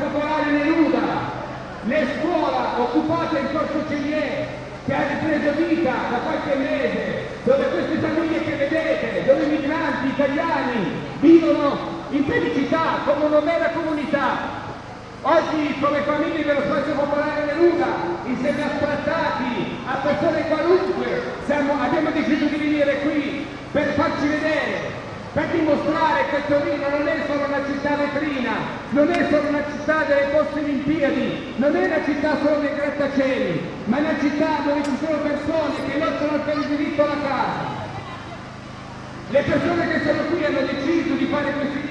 Popolare Neruda, le scuole occupate in Corso Celier, che ha ripreso vita da qualche mese, dove queste famiglie che vedete, dove i migranti italiani vivono in felicità come una vera comunità. Oggi come famiglie dello spazio popolare Neruda, insieme a sfrattati, a persone qualunque, siamo, abbiamo deciso di venire qui per farci vedere per dimostrare che Torino non è solo una città vetrina, non è solo una città delle poste Olimpiadi, non è una città solo dei grattacieli, ma è una città dove ci sono persone che lottano per il diritto alla casa. Le persone che sono qui hanno deciso di fare iniziativa